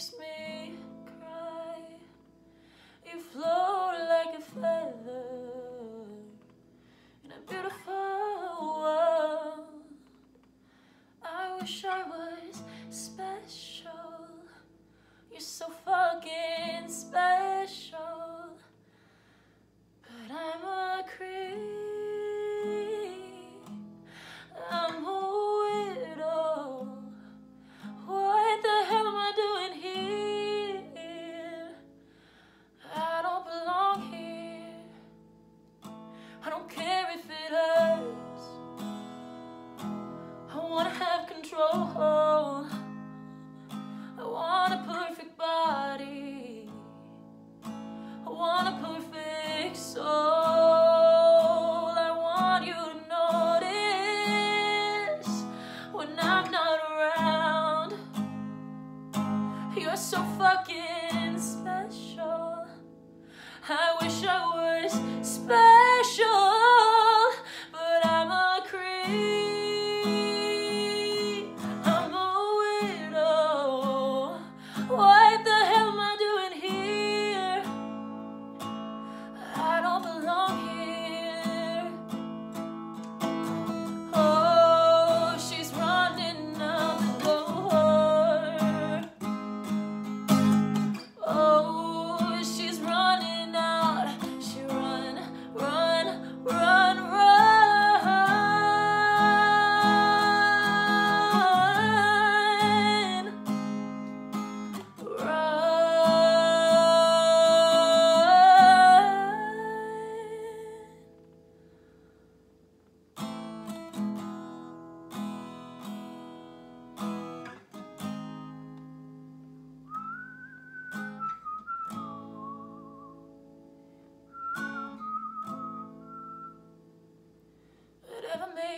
makes me cry. You float like a feather in a beautiful world. I wish I was special. You're so fucking special. oh, I want a perfect body. I want a perfect soul. I want you to notice when I'm not around. You're so fucking.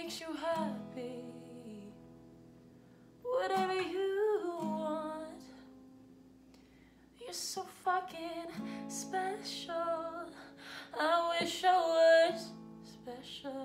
Makes you happy. Whatever you want. You're so fucking special. I wish I was special.